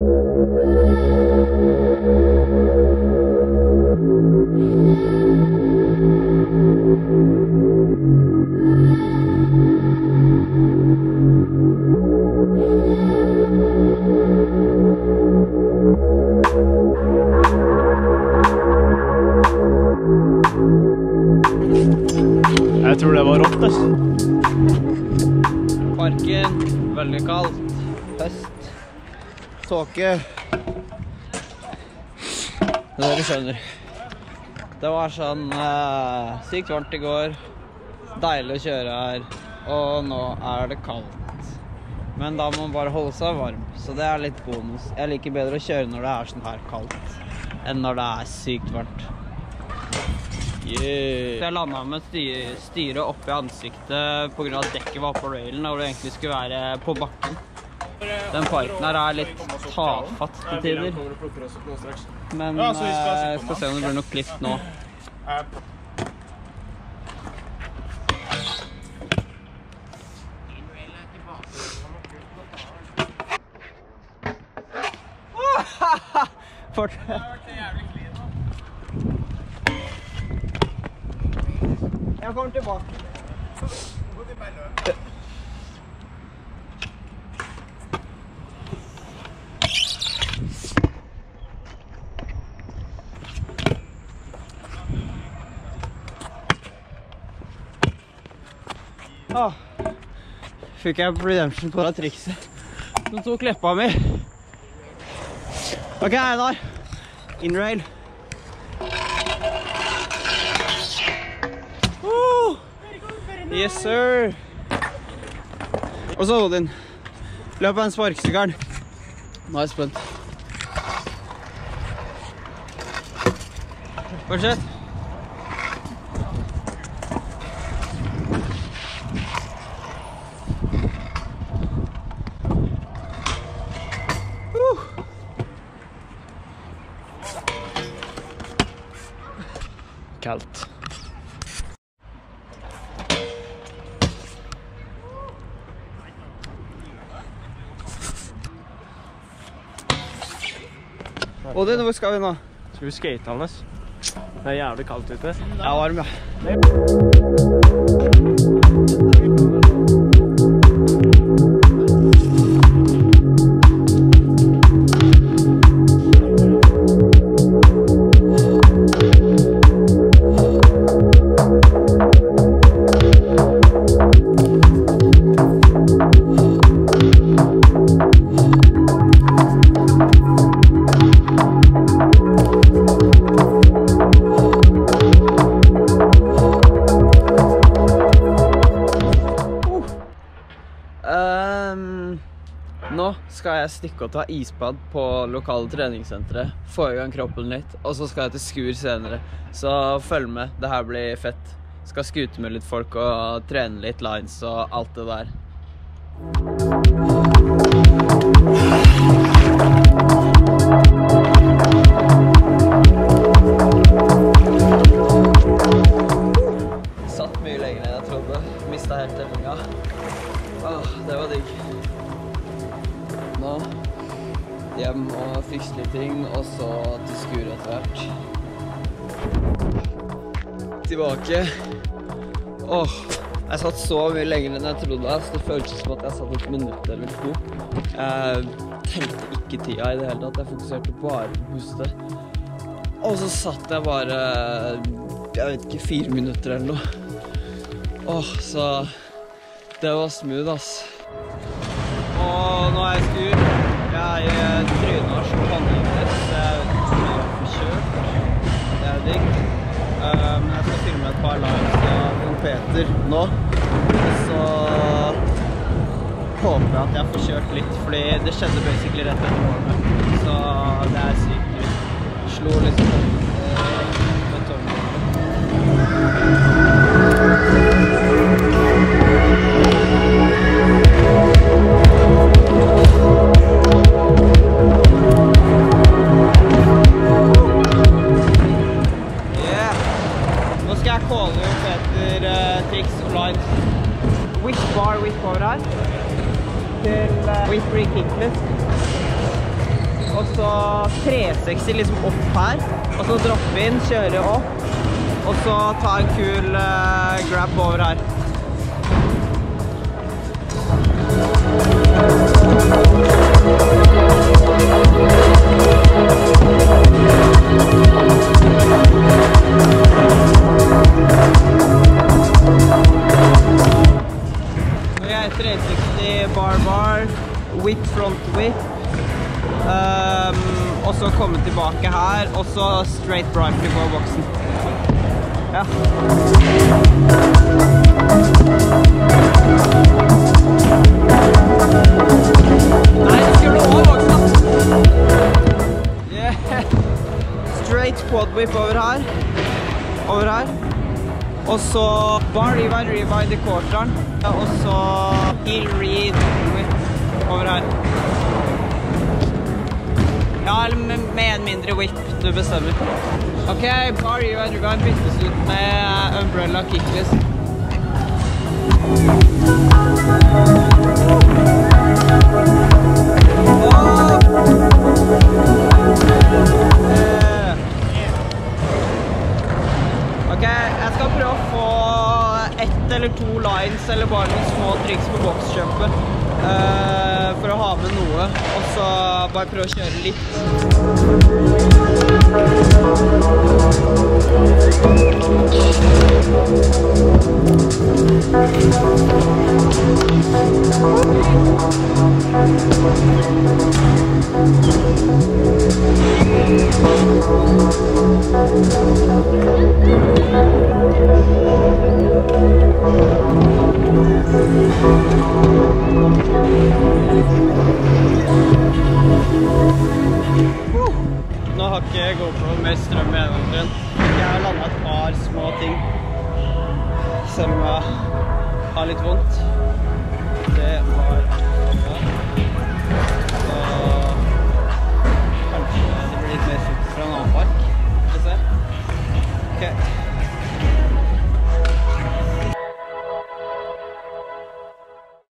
Jeg tror det var rått, altså. Parken, veldig kaldt. Høst. Tåke. Dere skjønner. Det var sånn eh, sykt varmt i går. Deilig å kjøre her. Og nå er det kaldt. Men da må man bare holde seg varm, så det er litt bonus. Jeg liker bedre å kjøre når det er sånn her kaldt, enn når det er sykt varmt. Yeah. Jeg landa med styre, styret oppi ansiktet pga. at dekket var på railen og det egentlig skulle være på bakken. Den parken her er litt tafatt til tider. Men eh, jeg på skal se om det blir noe klipp nå. Fortsett. Jeg kommer tilbake. Ah. Fikk jeg redemption på det trikset som tok leppa mi. OK, Einar. Inrail. Woo! Yes, sir. Og så Odin. Løp av den sparkesykkelen. Nå er jeg spent. Fortsett. Kaldt. Odin, hvor skal vi nå? Skal vi skate, Hannes? Det er jævlig kaldt ute. Jeg er varm, ja. Skal jeg stikke og ta isbad på lokale treningssentre. Få i gang kroppen litt. Og så skal jeg til Skur senere. Så følg med. Det her blir fett. Skal skute med litt folk og trene litt lines og alt det der. Hjem og fikse litt ting, og så til skure etter hvert. Tilbake. Åh, jeg satt så mye lenger enn jeg trodde. Så Det føltes som at jeg satt et minutt eller to. Jeg tenkte ikke tida i det hele tatt. Jeg fokuserte bare på boostet. Og så satt jeg bare jeg vet ikke, fire minutter eller noe. Åh, så det var smooth, ass. Og nå er jeg skur. Jeg er tryna som panneløs. Jeg vet ikke om jeg er forkjørt. Det er digg. Eh, Men jeg skal filme et par lines av Peter nå. Så håper jeg at jeg får kjørt litt, fordi det skjedde basically rett etter morgenen. Så det er sykt kult. Slo liksom med betongen. Uh, triks og lines. Which bar, bar her? Til uh, with free kickless. så 360 liksom opp her. Og så droppe inn, kjøre opp. Og så ta en kul eh, grab over her. Ok, front. Um, og så komme tilbake her, og så straight rifle på boksen. Ja. Nei, det skulle du boksen, da. Yeah. Straight whip over her. Over her. Og så bar rewind, rewind i quarteren. Og så heel read over her. Ja, eller med, en mindre whip. Du bestemmer. Ok, bar rewind, rewind byttes ut med umbrella kickless. Eh. Ok, jeg skal prøve å få ett eller to lines eller bare noen små triks på bokskjøpet. eh, for å ha med noe, og så bare prøve å kjøre litt. Ikke GoPro med strøm i gjennomføren. Jeg har landa et par små ting. Selv om jeg har litt vondt.